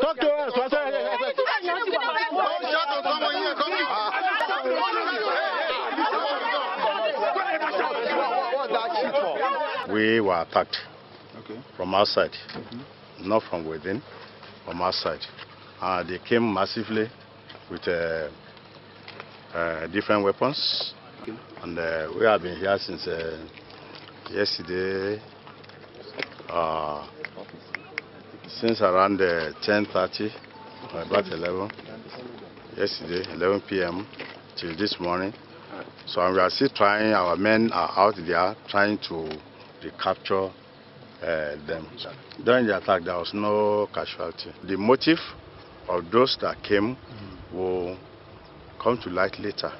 Talk to us. What's We were attacked Okay. from outside, not from within, from outside. Uh, they came massively with uh, uh, different weapons, and uh, we have been here since uh, yesterday, uh, since around uh, 10:30, about 11, yesterday, 11 p.m. till this morning. So we are still trying. Our men are out there trying to recapture uh, them. During the attack, there was no casualty. The motive of those that came will come to light later.